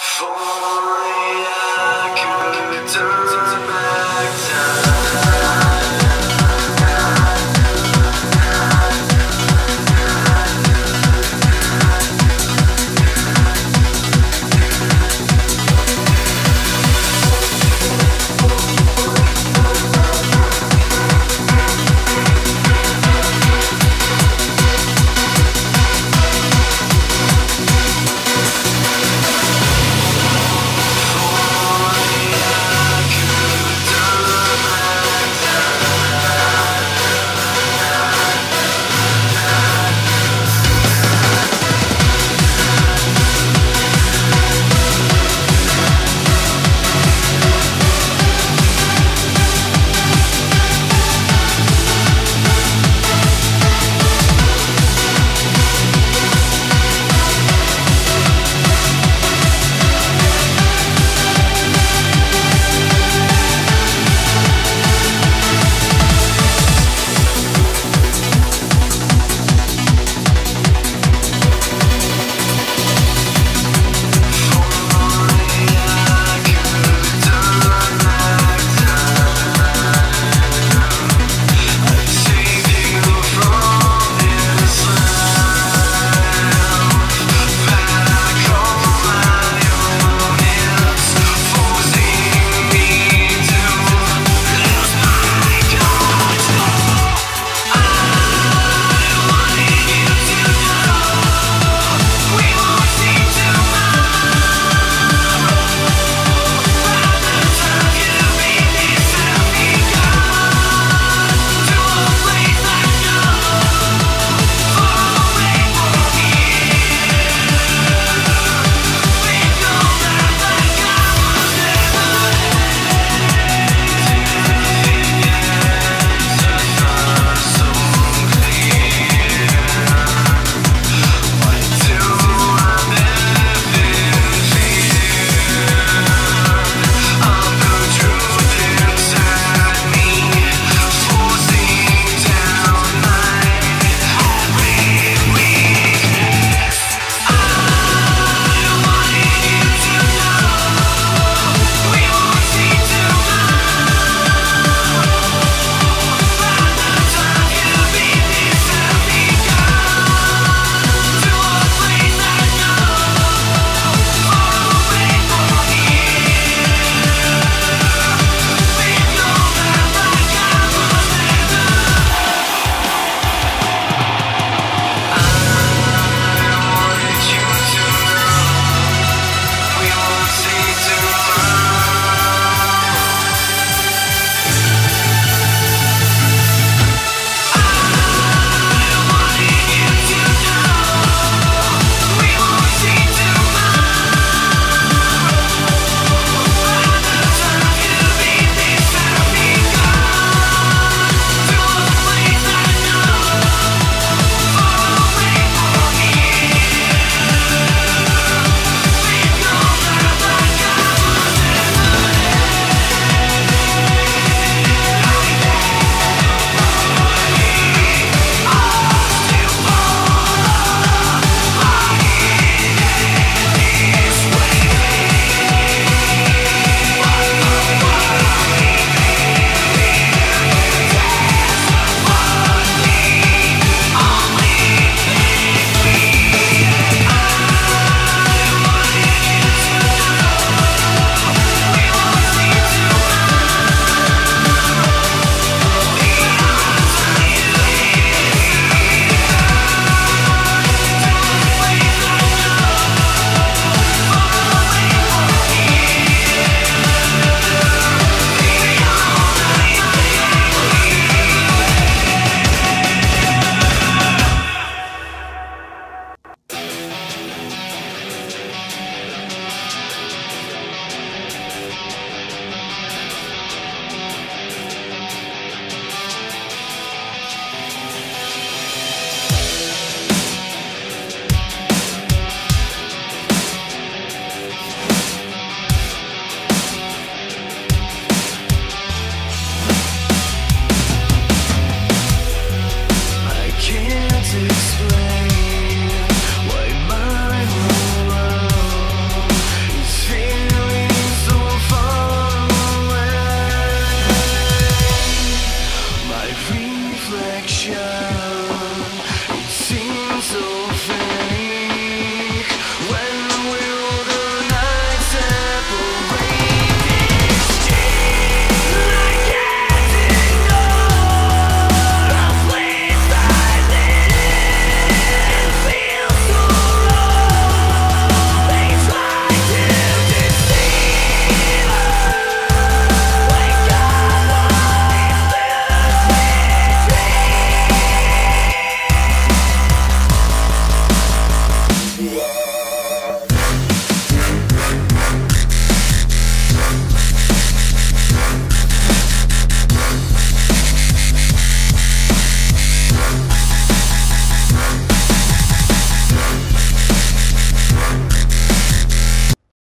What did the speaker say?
for